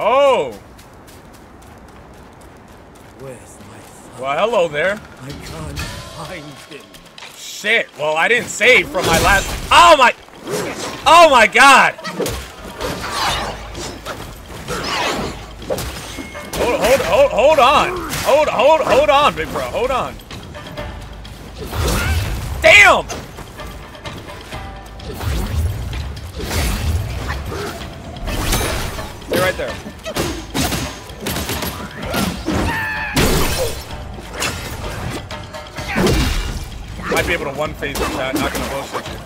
Oh! Where's my son? Well, hello there. I can't find him. Shit. Well, I didn't save from my last... Oh, my... Oh, my God! Hold, hold, hold, hold on. Hold, hold, hold on, big bro. Hold on. Damn! Stay right there. Might be able to one phase the chat, not gonna bullshit you.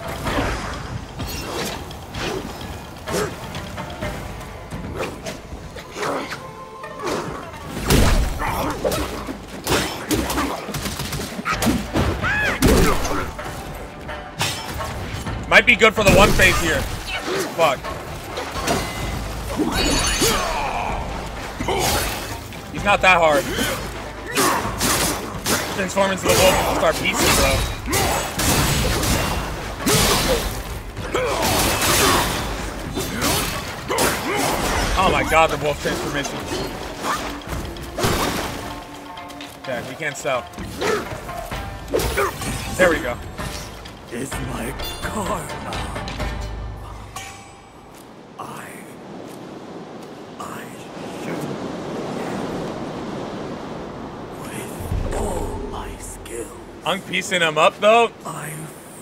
Might be good for the one phase here. Fuck. He's not that hard. Transform into the wolf and start piecing. Oh my god, the wolf transformation. Okay, we can't sell. There we go. Is my karma. I. I should. With all my skill, Unk piecing him up though. I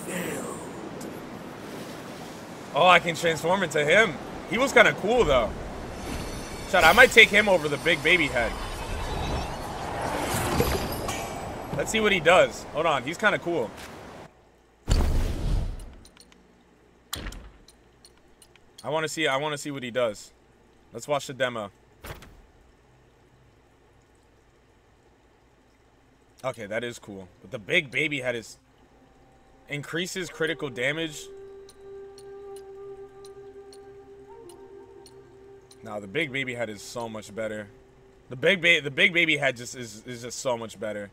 failed. Oh, I can transform into him. He was kind of cool though. I might take him over the big baby head. Let's see what he does. Hold on, he's kind of cool. I want to see. I want to see what he does. Let's watch the demo. Okay, that is cool. But the big baby head is increases critical damage. No, the big baby head is so much better. The big ba the big baby head just is is just so much better.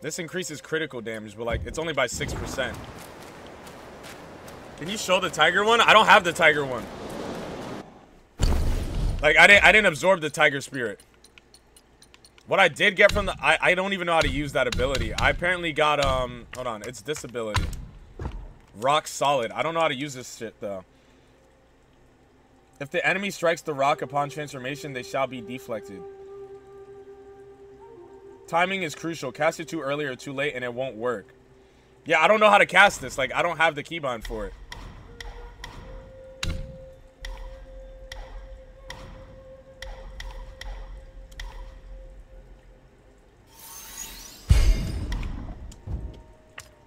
This increases critical damage, but like it's only by 6%. Can you show the tiger one? I don't have the tiger one. Like I didn't I didn't absorb the tiger spirit. What I did get from the I, I don't even know how to use that ability. I apparently got um hold on, it's disability. Rock solid. I don't know how to use this shit though. If the enemy strikes the rock upon transformation, they shall be deflected. Timing is crucial. Cast it too early or too late and it won't work. Yeah, I don't know how to cast this. Like, I don't have the keybind for it.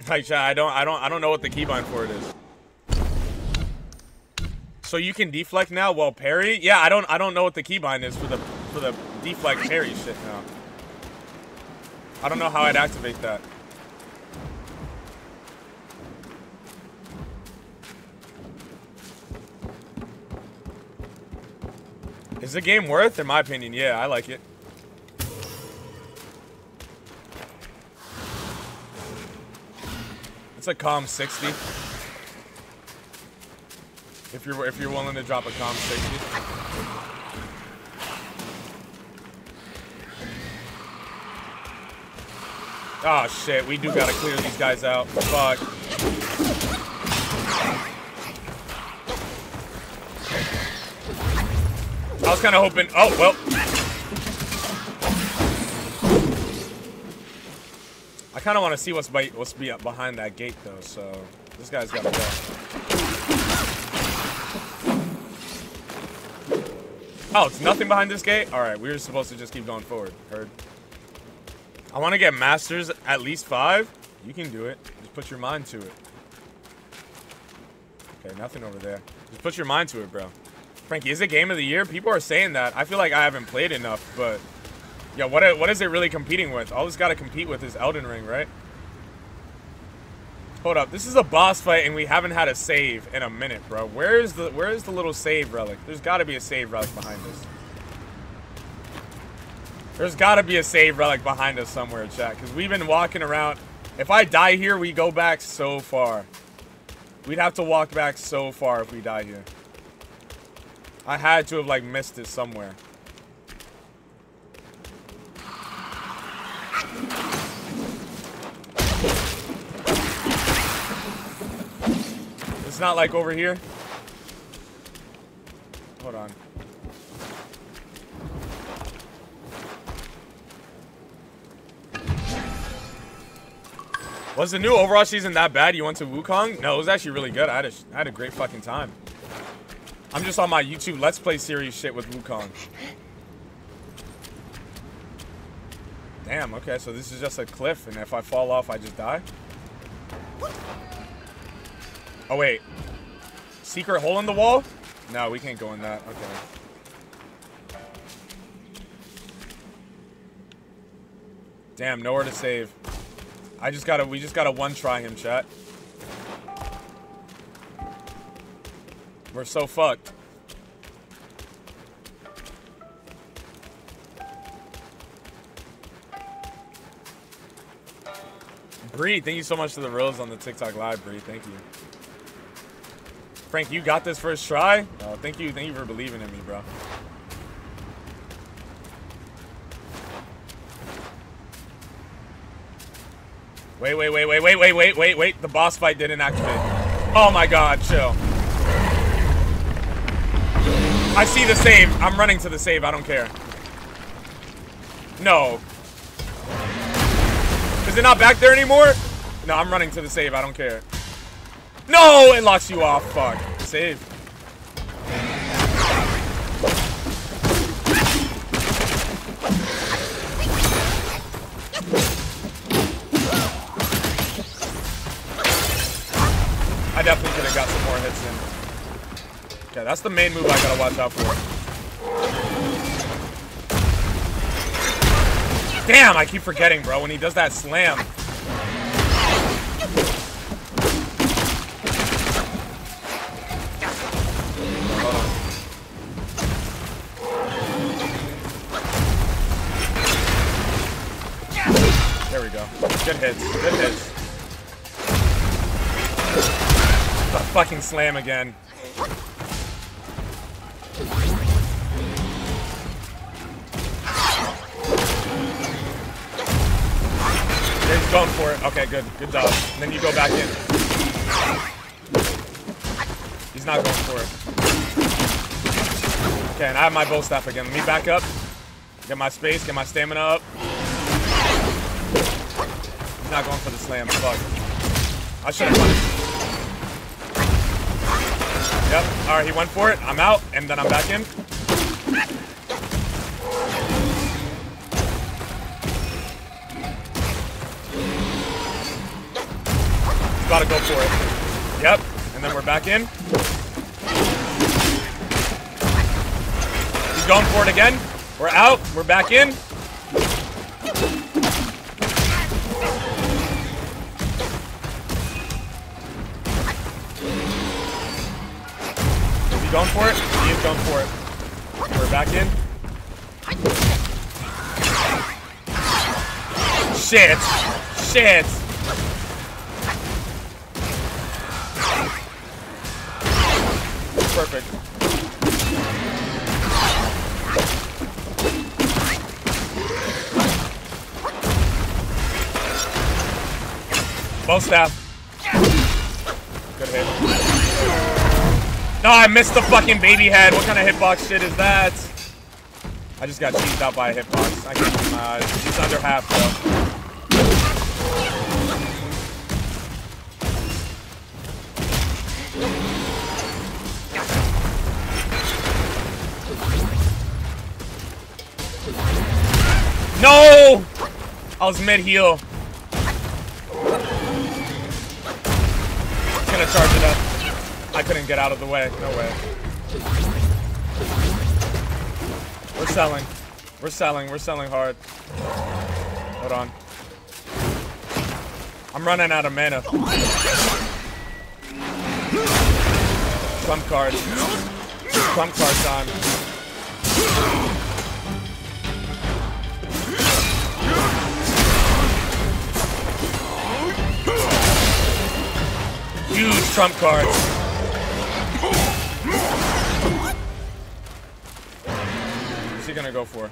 Like, I don't, I don't, I don't know what the keybind for it is. So you can deflect now while parry? Yeah, I don't, I don't know what the keybind is for the, for the deflect parry shit now. I don't know how I'd activate that. Is the game worth? In my opinion, yeah, I like it. It's a calm 60. If you're if you're willing to drop a calm 60. Oh shit, we do gotta clear these guys out. Fuck. I was kind of hoping. Oh well. Kind of want to see what's by, what's be up behind that gate though. So this guy's gotta go. Oh, it's nothing behind this gate. All right, we were supposed to just keep going forward. Heard. I want to get masters at least five. You can do it. Just put your mind to it. Okay, nothing over there. Just put your mind to it, bro. Frankie, is it game of the year? People are saying that. I feel like I haven't played enough, but yeah, what what is it really competing with? All it's got to compete with is Elden Ring, right? Hold up, this is a boss fight, and we haven't had a save in a minute, bro. Where's the where's the little save relic? There's got to be a save relic behind us. There's got to be a save relic behind us somewhere, chat, because we've been walking around. If I die here, we go back so far. We'd have to walk back so far if we die here. I had to have, like, missed it somewhere. It's not like over here. Hold on. Was the new overall season that bad? You went to Wukong? No, it was actually really good. I had a, I had a great fucking time. I'm just on my YouTube Let's Play series shit with Wukong. Damn, okay, so this is just a cliff, and if I fall off, I just die? Oh, wait. Secret hole in the wall? No, we can't go in that. Okay. Damn, nowhere to save. I just gotta, we just gotta one try him, chat. We're so fucked. Bree, thank you so much for the rose on the TikTok live, Bree. Thank you. Frank, you got this first try? Oh, thank you. Thank you for believing in me, bro. Wait, wait, wait, wait, wait, wait, wait, wait, wait. The boss fight didn't activate. Oh my god, chill. I see the save. I'm running to the save. I don't care. No. Is it not back there anymore? No, I'm running to the save. I don't care. No, it locks you off. Fuck. Save. I definitely could have got some more hits in. Okay, that's the main move I gotta watch out for. Damn, I keep forgetting, bro, when he does that slam. Hits. Good hits. The fucking slam again. He's going for it. Okay, good. Good job. And then you go back in. He's not going for it. Okay, and I have my bow staff again. Let me back up. Get my space, get my stamina up. Slam. Fuck. I should have. Yep. Alright, he went for it. I'm out, and then I'm back in. Gotta go for it. Yep. And then we're back in. He's going for it again. We're out. We're back in. Going for it? He is going for it. We're back in. Shit. Shit. Perfect. Bow staff. No, I missed the fucking baby head. What kind of hitbox shit is that? I just got cheesed out by a hitbox. I can't keep my. He's under half, though. No! I was mid-heal. Couldn't get out of the way. No way. We're selling. We're selling. We're selling hard. Hold on. I'm running out of mana. Trump card. Trump card time. Huge trump cards. Gonna go for?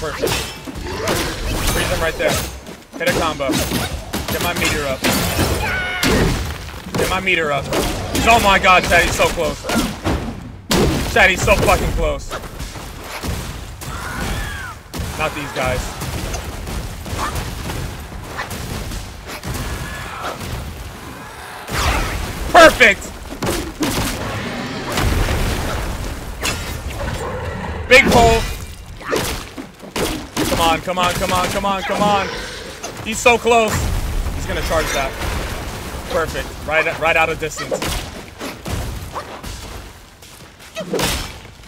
Perfect. Freeze him right there. Hit a combo. Get my meter up. Get my meter up. Oh my god, Chad, he's so close. Chad, he's so fucking close. Not these guys. Perfect! Big pole. Come on, come on, come on, come on, come on. He's so close. He's gonna charge that. Perfect. Right, right out of distance.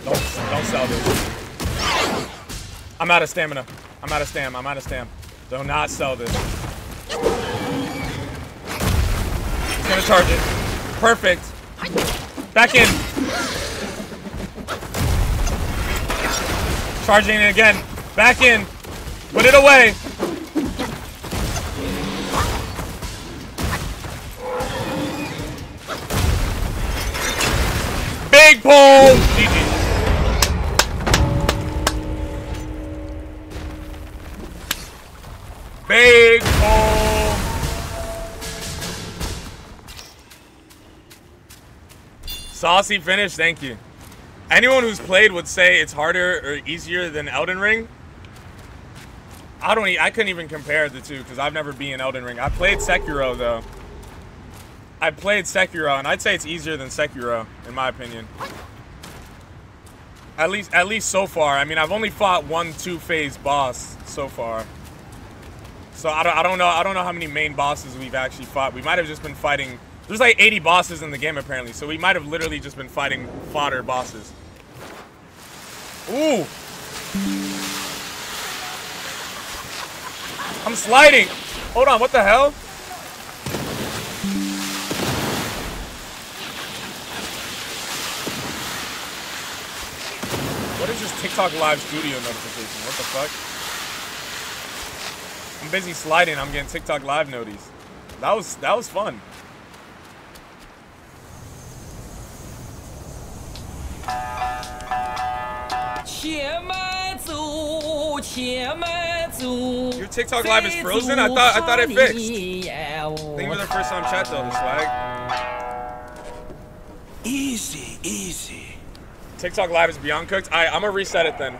Don't, don't sell this. I'm out of stamina. I'm out of stam. I'm out of stam. Do not sell this. He's gonna charge it. Perfect. Back in. Charging it again. Back in. Put it away. Finish. Thank you. Anyone who's played would say it's harder or easier than Elden Ring. I don't. E I couldn't even compare the two because I've never been in Elden Ring. I played Sekiro though. I played Sekiro, and I'd say it's easier than Sekiro, in my opinion. At least, at least so far. I mean, I've only fought one two-phase boss so far. So I don't, I don't know. I don't know how many main bosses we've actually fought. We might have just been fighting. There's like 80 bosses in the game apparently, so we might have literally just been fighting fodder bosses. Ooh. I'm sliding. Hold on. What the hell? What is this TikTok live studio notification? What the fuck? I'm busy sliding. I'm getting TikTok live noties. That was that was fun. Your TikTok live is frozen? I thought I thought it fixed. Thank you for the first time chat though, the swag. Easy, easy. TikTok live is beyond cooked. I I'm gonna reset it then.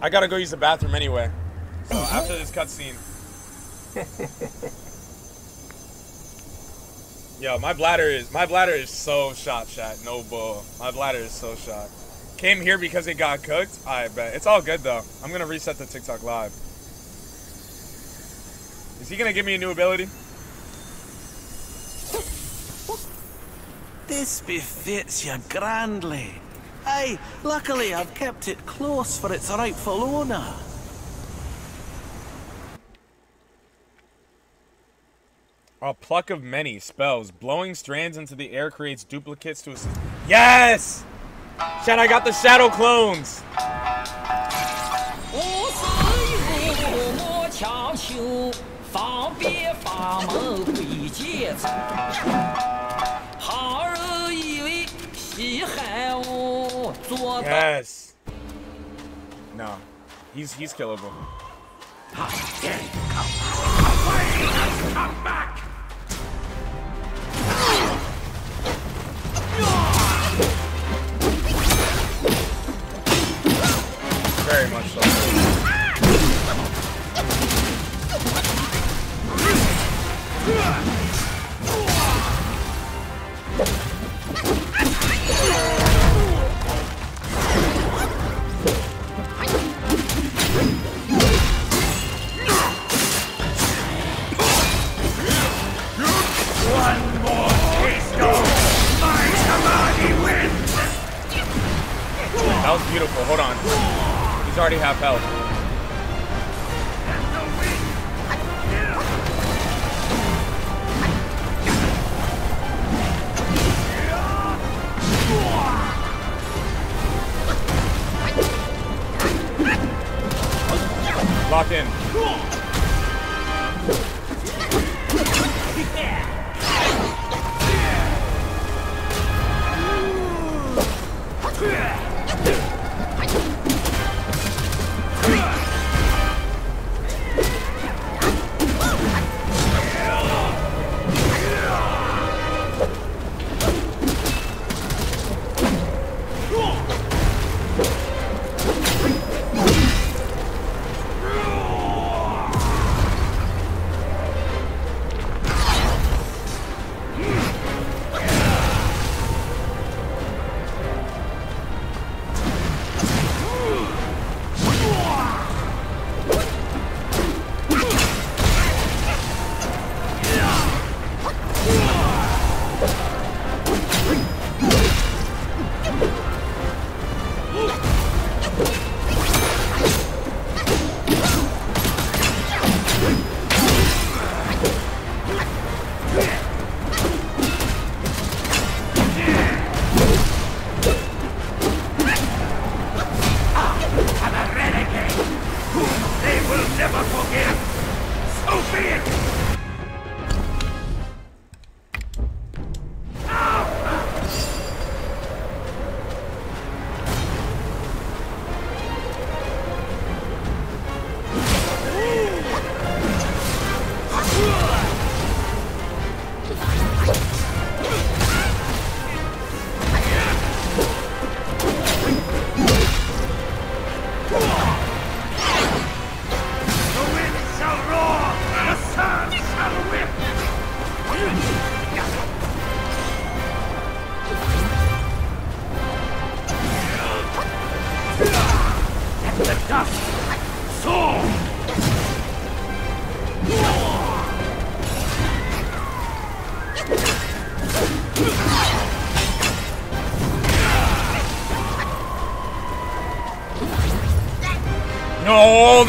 I gotta go use the bathroom anyway. So after this cutscene. Yo, my bladder is my bladder is so shot, shot. No bull. My bladder is so shot. Came here because it got cooked. I bet it's all good though. I'm gonna reset the TikTok live. Is he gonna give me a new ability? This befits you grandly. Aye, luckily I've kept it close for its rightful owner. A pluck of many spells. Blowing strands into the air creates duplicates to assist. Yes! Shad, I got the shadow clones! Yes. No. He's he's killable. How come back! Very much so.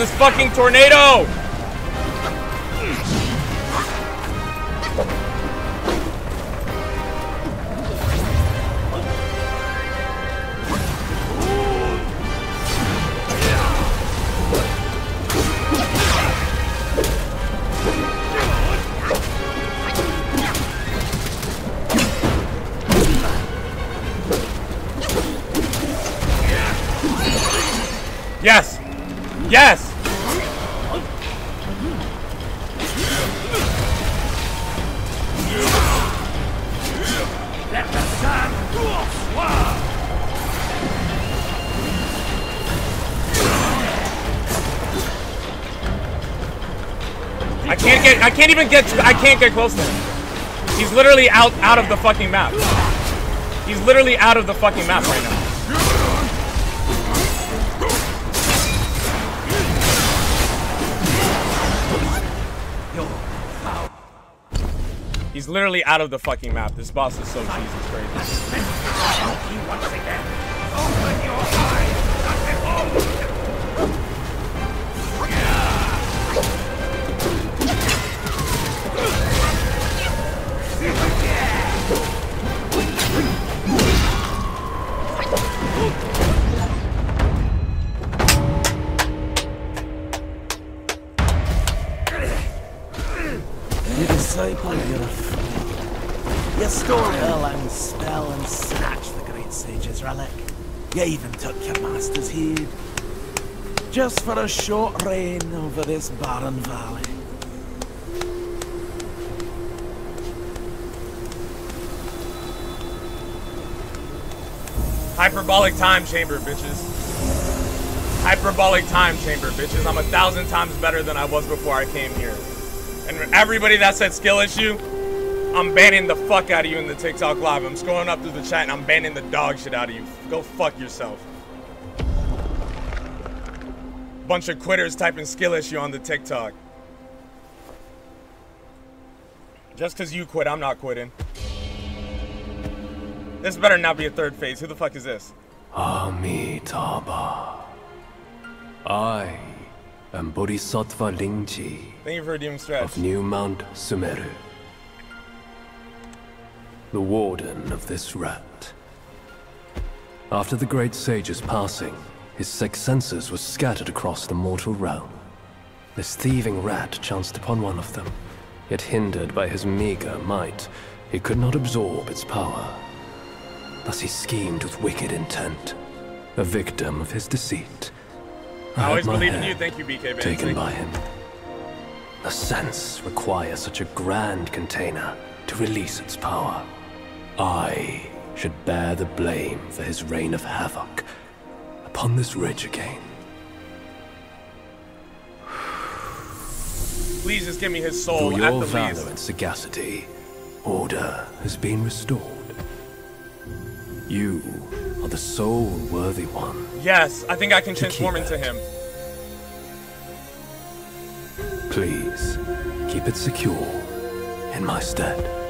This fucking tornado! Can't I can't even get I can't get close to him. He's literally out out of the fucking map. He's literally out of the fucking map right now. He's literally out of the fucking map. This boss is so it's crazy. For a short reign over this barren valley. Hyperbolic time chamber, bitches. Hyperbolic time chamber, bitches. I'm a thousand times better than I was before I came here. And everybody that said skill issue, I'm banning the fuck out of you in the TikTok live. I'm scrolling up through the chat and I'm banning the dog shit out of you. Go fuck yourself. Bunch of quitters typing skill issue on the TikTok. Just cause you quit, I'm not quitting. This better not be a third phase. Who the fuck is this? Amitabha. I am Bodhisattva Lingji Thank you for redeeming stretch. of New Mount Sumeru. The warden of this rat. After the great sage's passing, his six senses were scattered across the mortal realm. This thieving rat chanced upon one of them, yet hindered by his meager might, he could not absorb its power. Thus he schemed with wicked intent, a victim of his deceit. I always believe in you. Thank you, BK Taken by him. The sense requires such a grand container to release its power. I should bear the blame for his reign of havoc upon this ridge again. Please just give me his soul Through at your the valor least. and sagacity, order has been restored. You are the sole worthy one. Yes, I think I can transform into him. Please, keep it secure in my stead.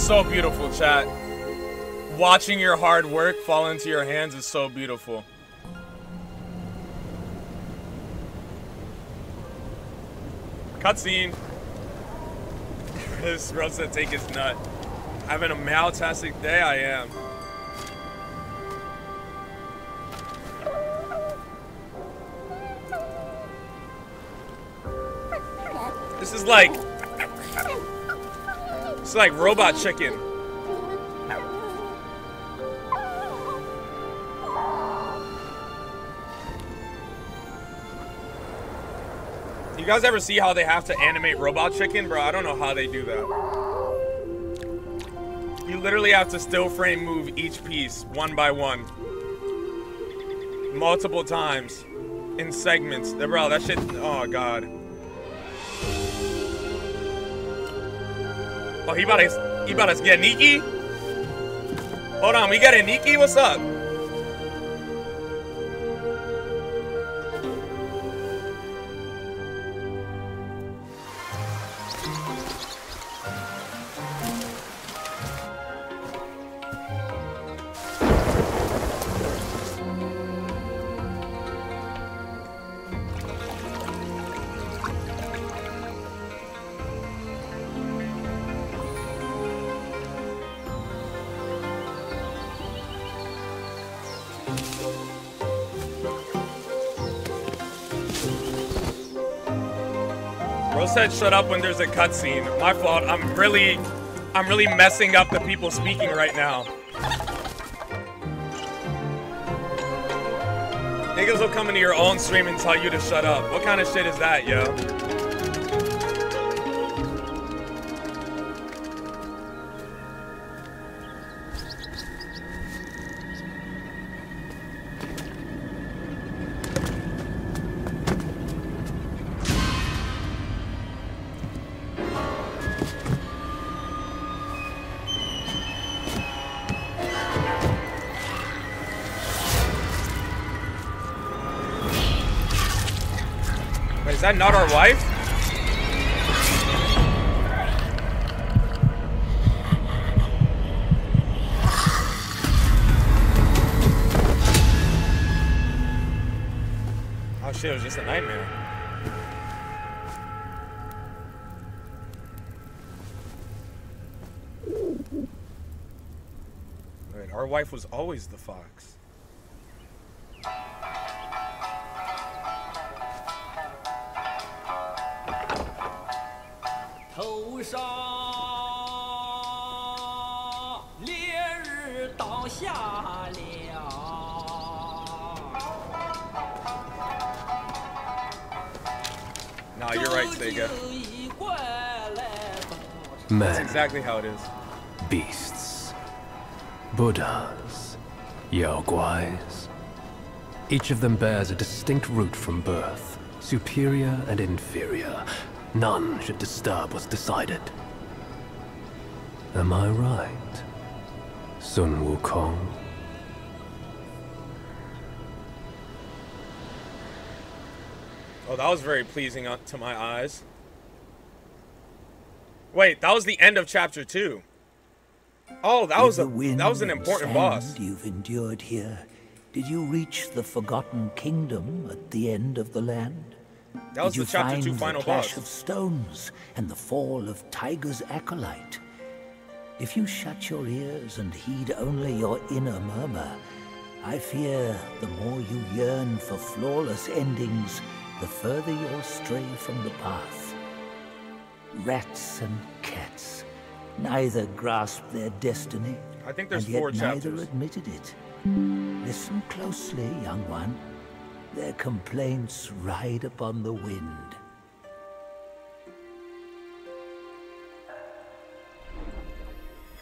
So beautiful, chat. Watching your hard work fall into your hands is so beautiful. Cutscene. This Rosa take his nut. Having a maltastic day, I am. This is like it's like robot chicken. You guys ever see how they have to animate robot chicken? Bro, I don't know how they do that. You literally have to still frame move each piece one by one. Multiple times. In segments. Bro, that shit, oh god. Oh, he about to, he about to get Nikki? Hold on, we got a Nikki? What's up? Said shut up when there's a cutscene. My fault. I'm really, I'm really messing up the people speaking right now. Niggas will come into your own stream and tell you to shut up. What kind of shit is that, yo? That not our wife? Oh shit, it was just a nightmare. Our wife was always the fox. 头上烈日当下了。 Nah, you're right, Sega. 究竟已怪来多少 That's Men, exactly how it is. beasts, Buddhas, Yaoguais. Each of them bears a distinct root from birth, superior and inferior. None should disturb what's decided. Am I right, Sun Wukong? Oh, that was very pleasing uh, to my eyes. Wait, that was the end of chapter two. Oh, that was a the wind that was an and important sand boss. You've endured here. Did you reach the Forgotten Kingdom at the end of the land? That was Did you the chapter find two the final clash boss. of stones and the fall of Tiger's acolyte? If you shut your ears and heed only your inner murmur, I fear the more you yearn for flawless endings, the further you'll stray from the path. Rats and cats, neither grasped their destiny, I think there's and yet neither chapters. admitted it. Listen closely, young one. Their complaints ride upon the wind.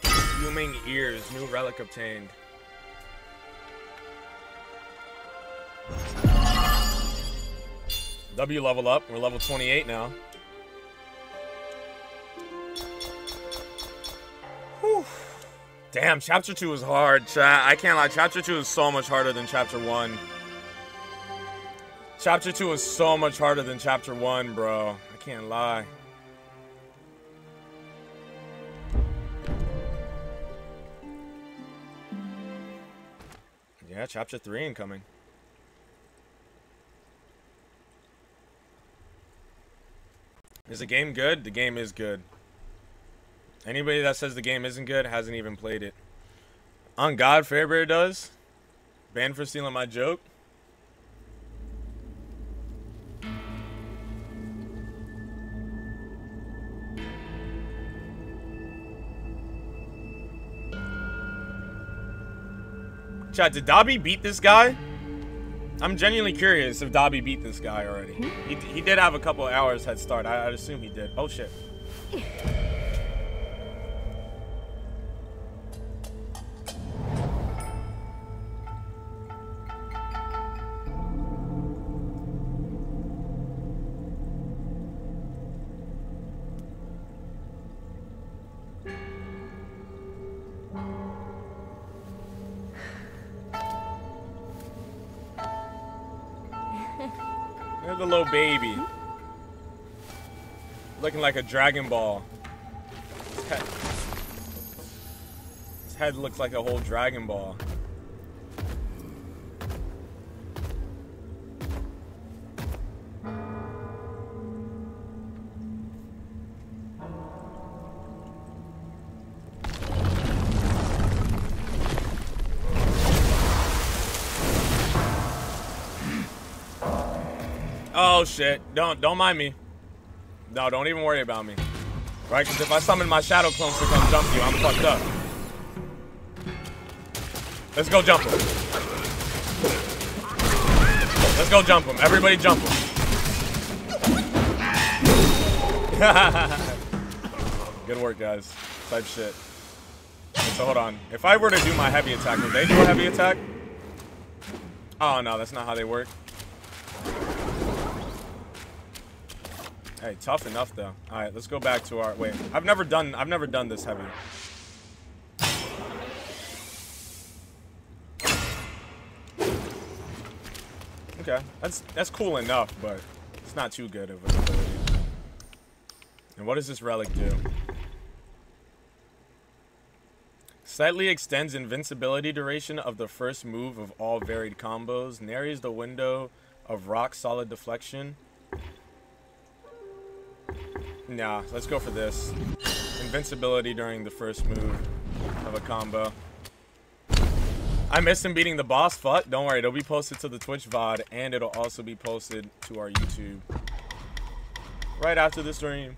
Fuming ears, new relic obtained. W level up. We're level 28 now. Whew. Damn, chapter 2 is hard. I can't lie. Chapter 2 is so much harder than chapter 1. Chapter 2 is so much harder than chapter 1, bro. I can't lie. Yeah, chapter 3 incoming. Is the game good? The game is good. Anybody that says the game isn't good hasn't even played it. On God, Fairbear does. Banned for stealing my joke. Chat, did Dobby beat this guy? I'm genuinely curious if Dobby beat this guy already. He, he did have a couple hours head start. I, I'd assume he did. Oh shit. Look at the little baby. Looking like a Dragon Ball. His head, his head looks like a whole Dragon Ball. Oh shit! Don't don't mind me. No, don't even worry about me. Right? Because if I summon my shadow clones to come jump you, I'm fucked up. Let's go jump him. Let's go jump him. Everybody jump him. Good work, guys. Type shit. So hold on. If I were to do my heavy attack, would they do a heavy attack? Oh no, that's not how they work. Hey, tough enough though. All right, let's go back to our. Wait, I've never done. I've never done this heavy. Okay, that's that's cool enough, but it's not too good of ability. And what does this relic do? Slightly extends invincibility duration of the first move of all varied combos. Narrows the window of rock solid deflection. Nah, let's go for this. Invincibility during the first move of a combo. I missed him beating the boss. Fuck, don't worry. It'll be posted to the Twitch VOD, and it'll also be posted to our YouTube. Right after the stream.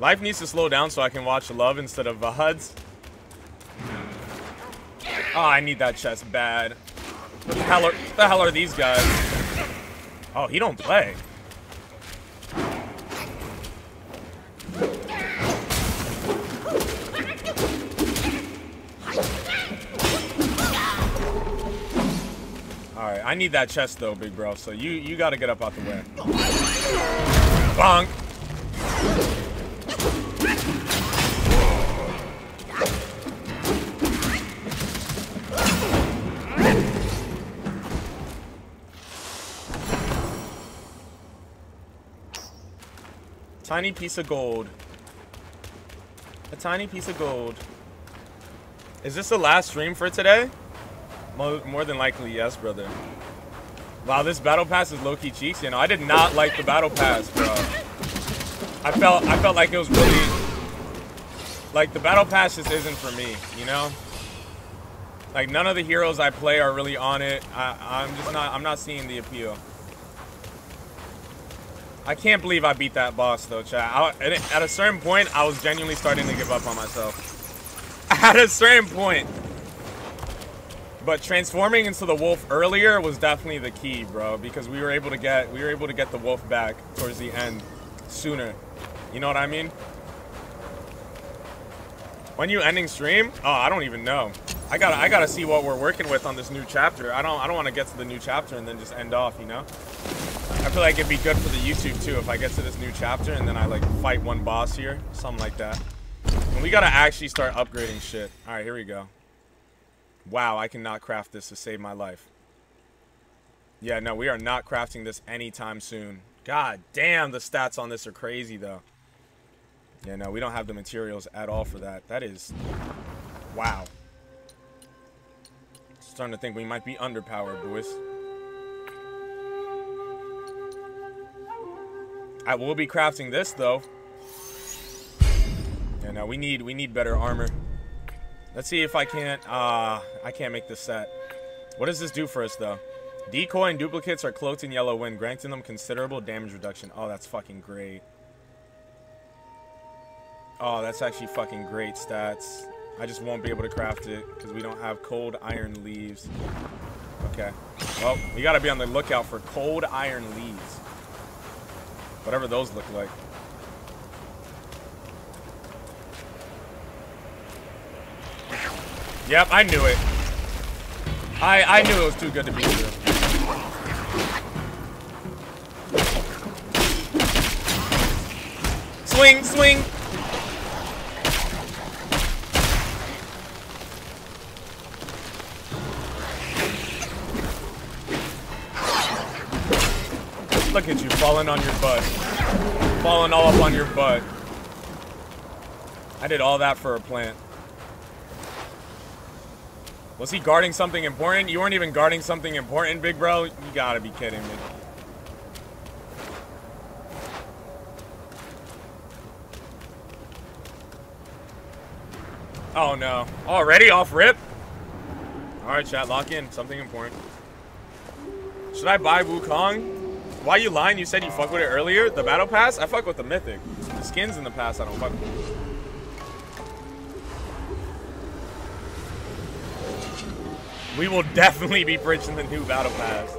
Life needs to slow down so I can watch love instead of uh, HUDs. Oh, I need that chest bad. What the hell are, the hell are these guys? Oh, he don't play. Alright, I need that chest though, big bro. So you you gotta get up out the way. Bonk. Tiny piece of gold. A tiny piece of gold. Is this the last stream for today? More, than likely, yes, brother. Wow, this battle pass is low-key cheeks. You know, I did not like the battle pass, bro. I felt I felt like it was really like the battle pass just isn't for me, you know? Like none of the heroes I play are really on it. I, I'm just not I'm not seeing the appeal. I can't believe I beat that boss though, chat. I, at a certain point, I was genuinely starting to give up on myself. At a certain point. But transforming into the wolf earlier was definitely the key, bro, because we were able to get we were able to get the wolf back towards the end sooner. You know what I mean? When you ending stream? Oh, I don't even know. I gotta I gotta see what we're working with on this new chapter. I don't I don't want to get to the new chapter and then just end off, you know? I feel like it'd be good for the YouTube too if I get to this new chapter and then I like fight one boss here, something like that. And we gotta actually start upgrading shit. All right, here we go. Wow, I cannot craft this to save my life. Yeah, no, we are not crafting this anytime soon. God damn, the stats on this are crazy, though. Yeah, no, we don't have the materials at all for that. That is... Wow. Starting to think we might be underpowered, boys. I will be crafting this, though. Yeah, no, we need we need better armor. Let's see if I can't, uh, I can't make this set. What does this do for us, though? Decoy and duplicates are cloaked in yellow wind, granting them considerable damage reduction. Oh, that's fucking great. Oh, that's actually fucking great stats. I just won't be able to craft it because we don't have cold iron leaves. Okay. Well, we gotta be on the lookout for cold iron leaves. Whatever those look like. Yep, I knew it. I I knew it was too good to be true. Swing, swing. Falling on your butt. Falling all up on your butt. I did all that for a plant. Was he guarding something important? You weren't even guarding something important, big bro? You gotta be kidding me. Oh no. Already off rip? Alright, chat, lock in. Something important. Should I buy Wukong? Why you lying? You said you fuck with it earlier? The battle pass? I fuck with the mythic. The skins in the past I don't fuck with. We will definitely be bridging the new battle pass.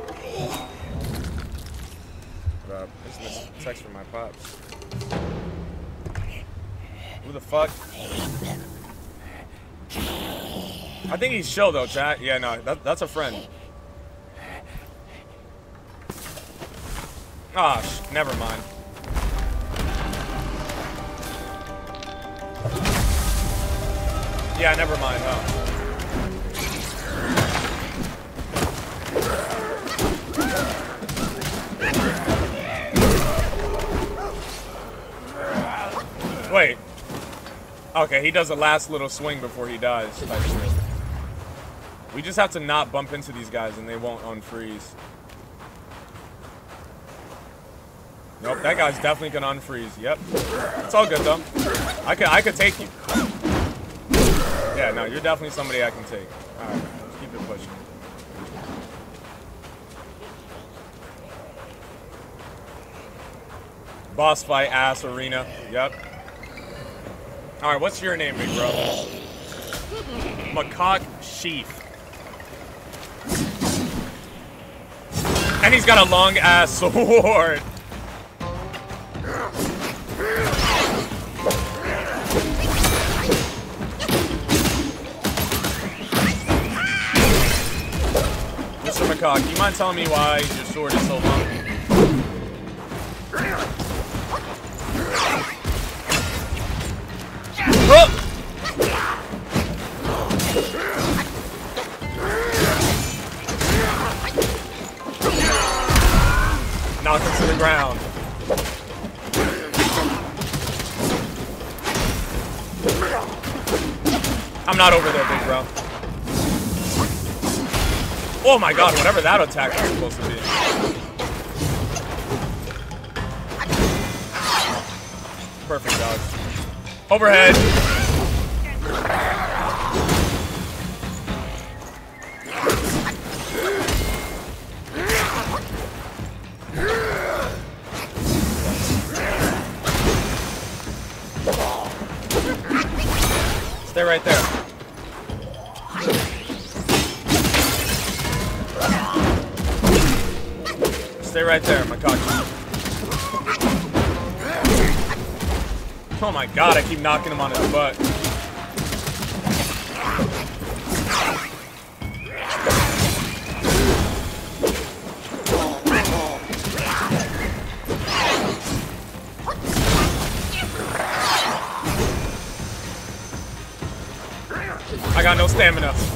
Bro, isn't this text from my pops? Who the fuck? I think he's chill though, chat. Yeah, no, that, that's a friend. Ah, oh, never mind. Yeah, never mind, huh? Wait. Okay, he does a last little swing before he dies. We just have to not bump into these guys and they won't unfreeze. Nope, that guy's definitely gonna unfreeze. Yep. It's all good though. I could I could take you. Yeah, no, you're definitely somebody I can take. Alright, let's keep it pushing. Boss fight ass arena. Yep. Alright, what's your name, big bro? Macaque Chief. And he's got a long ass sword. Do you mind telling me why your sword is so long? Oh! Knock him to the ground. I'm not over there, big bro. Oh my god, whatever that attack was supposed to be. Perfect dodge. Overhead. Oh my god, I keep knocking him on his butt. I got no stamina.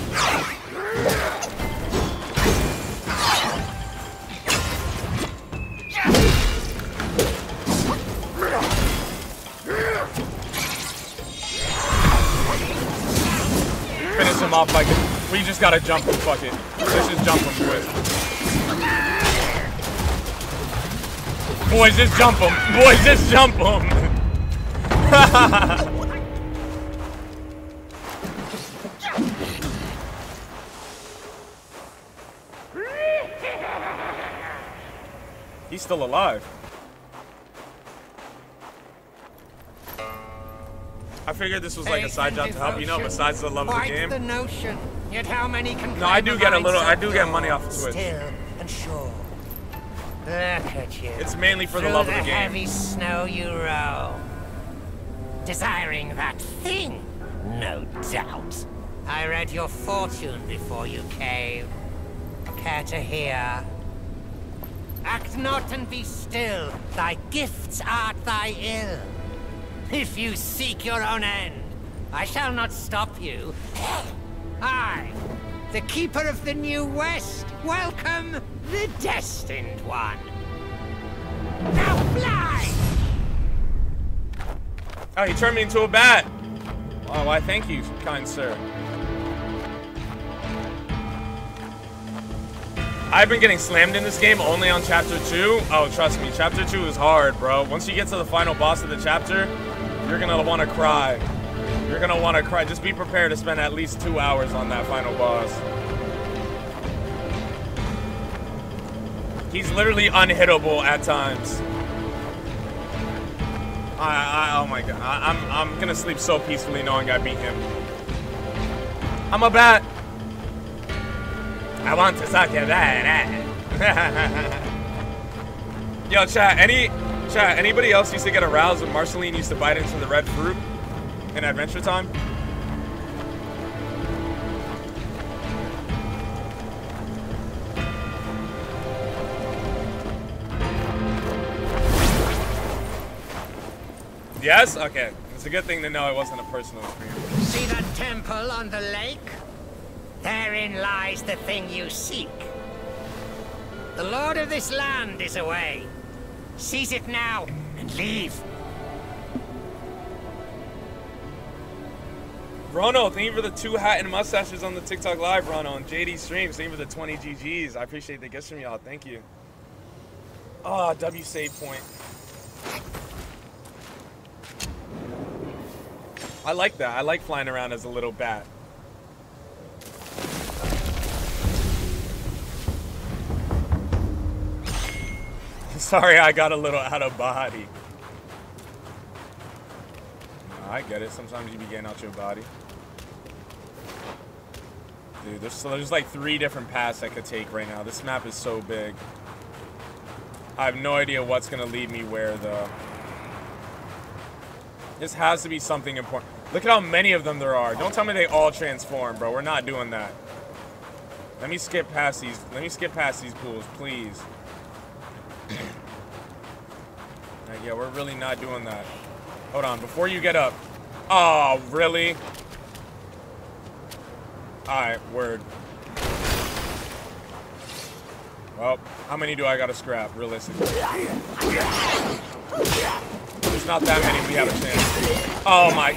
Just gotta jump him, fuck it. Let's just jump him, boys. Boys, just jump him. Boys, just jump him. He's still alive. I figured this was like a side job to help, you know, besides the love of the game. the notion. Yet how many can No, I do get a little- I do get money off of Twitch. Still and sure. Look at you. It's mainly for the Through love of the the game. heavy snow you roll. Desiring that thing, no doubt. I read your fortune before you came. Care to hear? Act not and be still. Thy gifts art thy ill. If you seek your own end, I shall not stop you. I, the Keeper of the New West, welcome the Destined One. Now fly! Oh, he turned me into a bat. Oh, why, thank you, kind sir. I've been getting slammed in this game only on chapter 2. Oh, trust me, chapter 2 is hard, bro. Once you get to the final boss of the chapter, you're gonna want to cry. You're gonna want to cry. Just be prepared to spend at least two hours on that final boss. He's literally unhittable at times. I, I, oh my god, I, I'm, I'm gonna sleep so peacefully knowing I beat him. I'm a bat. I want to suck your bat. Yo, chat, any, chat, anybody else used to get aroused when Marceline used to bite into the red fruit in Adventure Time? Yes? Okay. It's a good thing to know it wasn't a personal experience. See that temple on the lake? Therein lies the thing you seek. The lord of this land is away. Seize it now and leave. Rono, thank you for the two hat and mustaches on the TikTok live, Rono. And JD Streams, thank you for the 20 GGs. I appreciate the gifts from y'all. Thank you. Oh, W save point. I like that. I like flying around as a little bat. Sorry, I got a little out of body. I get it. Sometimes you be getting out your body. Dude, there's, there's like three different paths I could take right now. This map is so big. I have no idea what's going to lead me where, though. This has to be something important. Look at how many of them there are. Don't tell me they all transform, bro. We're not doing that. Let me skip past these. Let me skip past these pools, please. Yeah, we're really not doing that. Hold on, before you get up. Oh, really? Alright, word. Well, how many do I gotta scrap, realistically? There's not that many we have a chance. Oh my.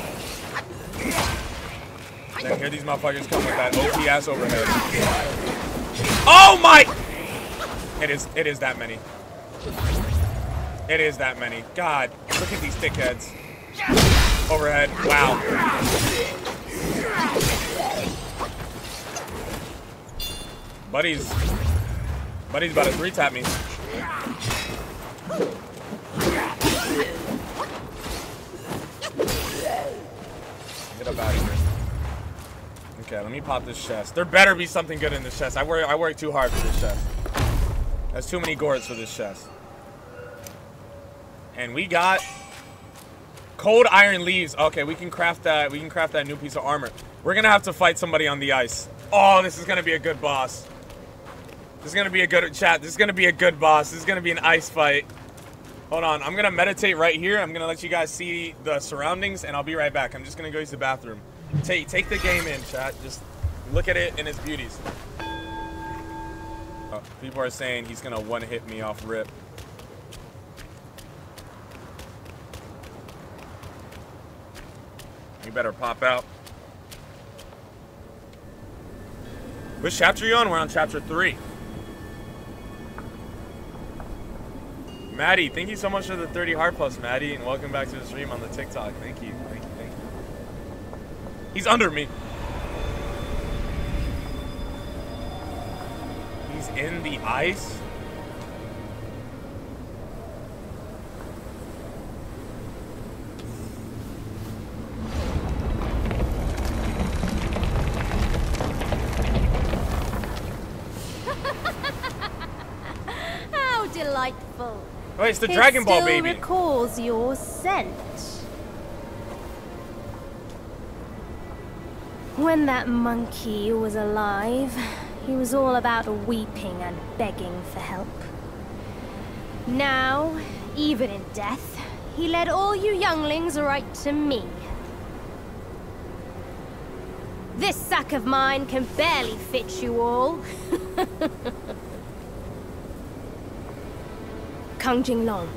Then here these motherfuckers come with that OP ass overhead. Oh my! It is. It is that many. It is that many. God, look at these dickheads. Overhead. Wow. Buddy's. Buddy's about to three tap me. Get up out of here. Okay, let me pop this chest. There better be something good in this chest. I work I work too hard for this chest. That's too many gourds for this chest. And we got cold iron leaves. Okay, we can craft that. We can craft that new piece of armor. We're gonna have to fight somebody on the ice. Oh, this is gonna be a good boss. This is gonna be a good chat. This is gonna be a good boss. This is gonna be an ice fight. Hold on, I'm gonna meditate right here. I'm gonna let you guys see the surroundings, and I'll be right back. I'm just gonna go use the bathroom. Take take the game in, chat. Just look at it in its beauties. Oh, people are saying he's gonna one hit me off rip. You better pop out. Which chapter are you on? We're on chapter three. Maddie, thank you so much for the 30 hard Plus, Maddie, and welcome back to the stream on the TikTok. Thank you, thank you, thank you. He's under me. He's in the ice? It's the it Dragon Ball still baby. recalls your scent. When that monkey was alive, he was all about weeping and begging for help. Now, even in death, he led all you younglings right to me. This sack of mine can barely fit you all. Kang-Jin Loong,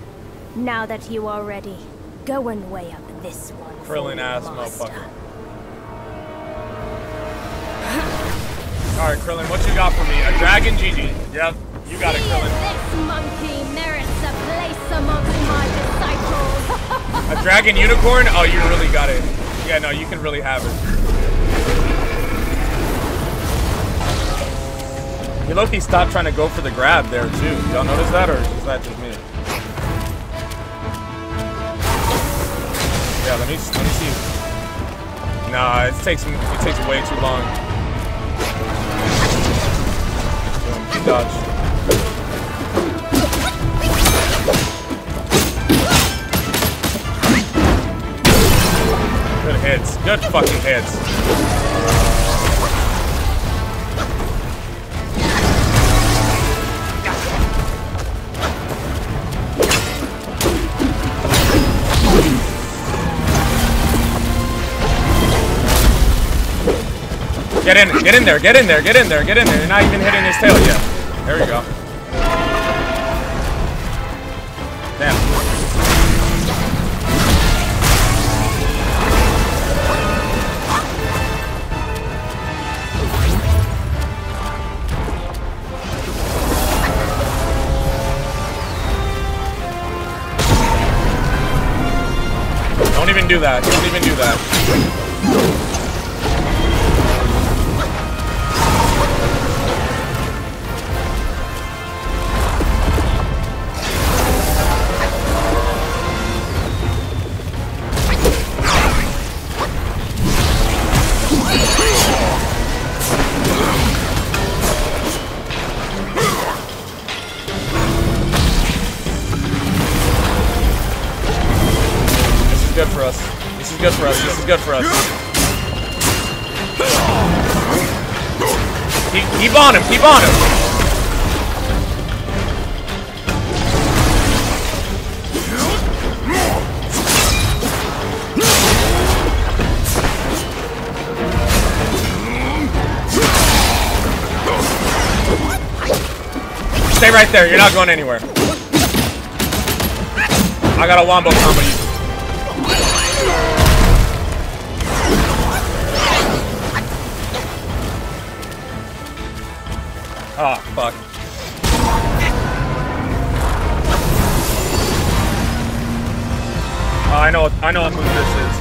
now that you are ready, go and weigh up this one. Krillin ass motherfucker. Alright, Krillin, what you got for me? A dragon GG. Yep, you got it, Krillin. This monkey merits a place amongst my disciples. A dragon unicorn? Oh, you really got it. Yeah, no, you can really have it. He Loki stopped trying to go for the grab there too. Y'all notice that, or is that just Yeah, let me let me see. Nah, it takes it takes way too long. He. Good hits. Good fucking hits. Get in, get in there, get in there, get in there, get in there. You're not even hitting his tail yet. There we go. Damn. Don't even do that. Don't even do that. Good for us. This is good for us. Keep, keep on him. Keep on him. Stay right there. You're not going anywhere. I got a wombo combo Oh, fuck. Oh, I know, I know what move this is.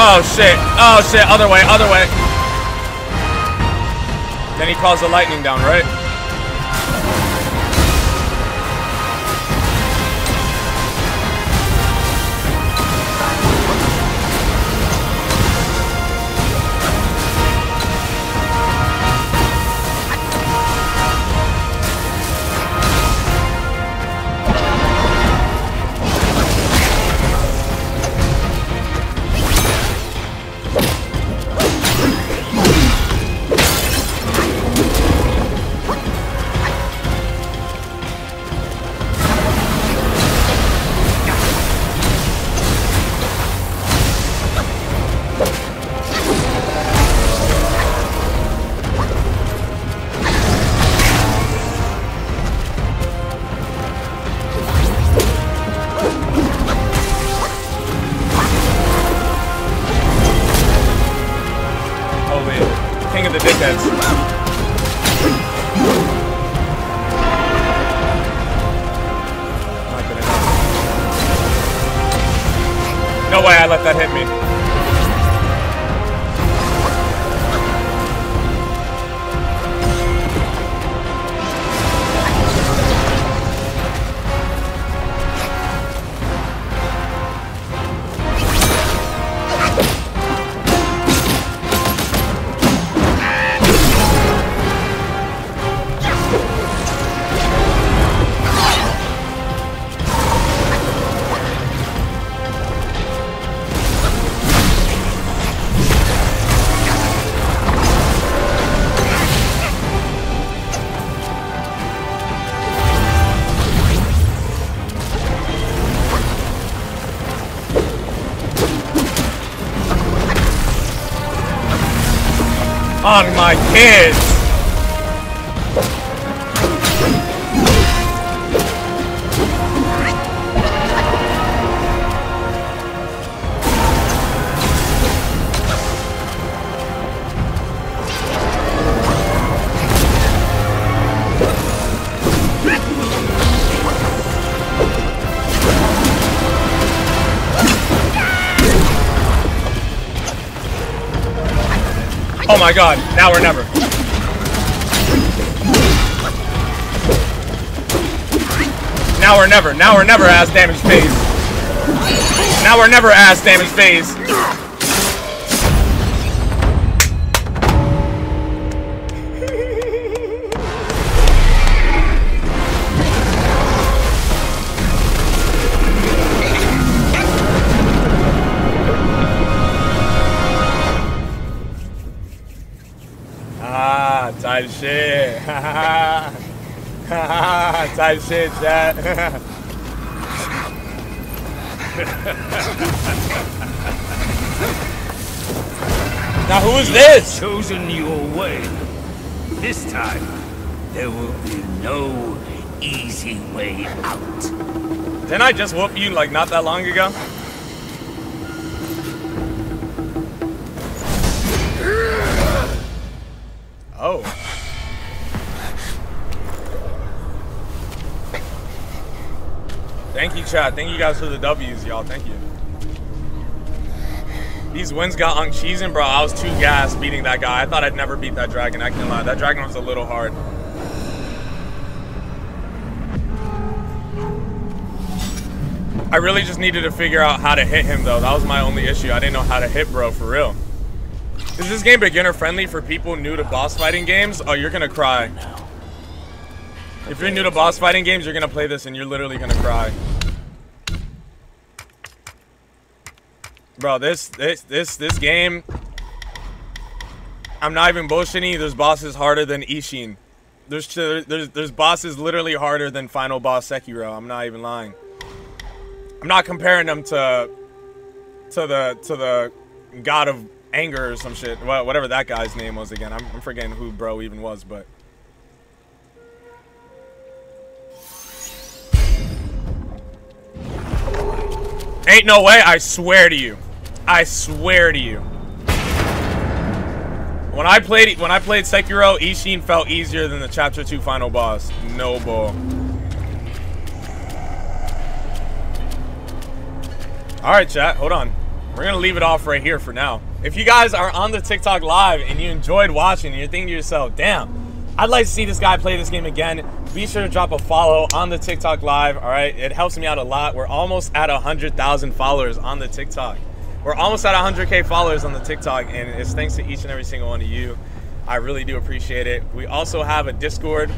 Oh shit! Oh shit! Other way, other way. Then he calls the lightning down, right? Oh my god, now or never. Now or never, now or never ass damage phase. Now or never ass damage phase. Tight shit. tight shit, chat. now who is this? chosen your way. This time, there will be no easy way out. Didn't I just whoop you like not that long ago? Oh. Thank you, chat. Thank you guys for the W's, y'all. Thank you. These wins got on cheesing, bro. I was too gassed beating that guy. I thought I'd never beat that dragon. I can't lie. That dragon was a little hard. I really just needed to figure out how to hit him, though. That was my only issue. I didn't know how to hit bro, for real. Is this game beginner friendly for people new to boss fighting games? Oh, you're gonna cry. If you're new to boss fighting games, you're gonna play this and you're literally gonna cry. Bro, this this this this game I'm not even bullshitting. There's bosses harder than Isshin. There's there's there's bosses literally harder than final boss Sekiro. I'm not even lying. I'm not comparing them to to the to the god of anger or some shit. Wha- Whatever that guy's name was again. I'm, I'm forgetting who bro even was, but ain't no way. I swear to you. I swear to you. When I played when I played Sekiro, Isshin felt easier than the Chapter 2 final boss. No bull. Alright, chat, hold on. We're gonna leave it off right here for now. If you guys are on the TikTok live and you enjoyed watching you're thinking to yourself, damn, I'd like to see this guy play this game again, be sure to drop a follow on the TikTok live, alright? It helps me out a lot. We're almost at 100,000 followers on the TikTok. We're almost at 100k followers on the TikTok, and it's thanks to each and every single one of you. I really do appreciate it. We also have a Discord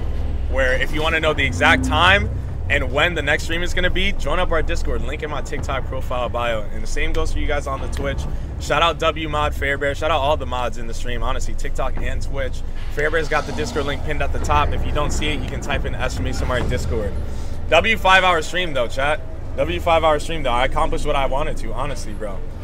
where if you want to know the exact time and when the next stream is going to be, join up our Discord. Link in my TikTok profile bio. And the same goes for you guys on the Twitch. Shout out W Mod Fairbear. Shout out all the mods in the stream, honestly, TikTok and Twitch. Fairbear's got the Discord link pinned at the top. If you don't see it, you can type in S me somewhere in Discord. W five hour stream though, chat. W five hour stream though. I accomplished what I wanted to, honestly, bro.